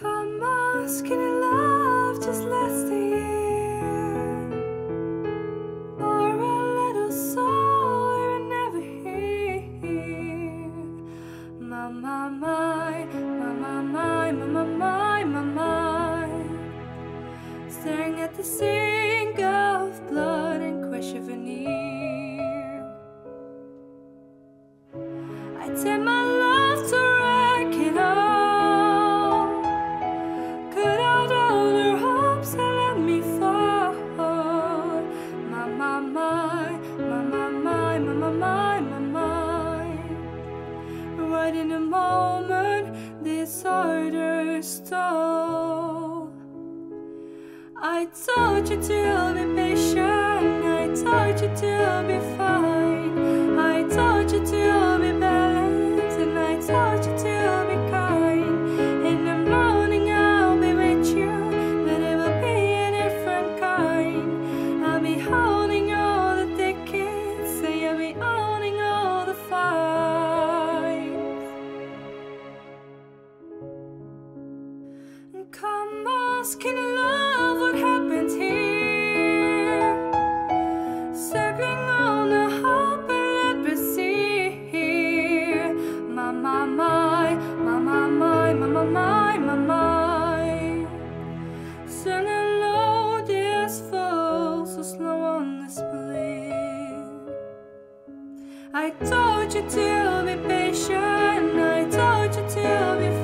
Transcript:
Come on, skinny love, just last a year. Or a little never hear. My, my, my, my, my, my, my, my. Staring at the sink of blood and veneer. I my Right in a moment, disorder stole. I told you to be patient. I told you to be fine. I told Come on, skinny love, what happened here? Circling on a hope and leprosy here. My, my, my, my, my, my, my, my, my, my. Singing low, the asphalt, so slow on the split. I told you to be patient. I told you to be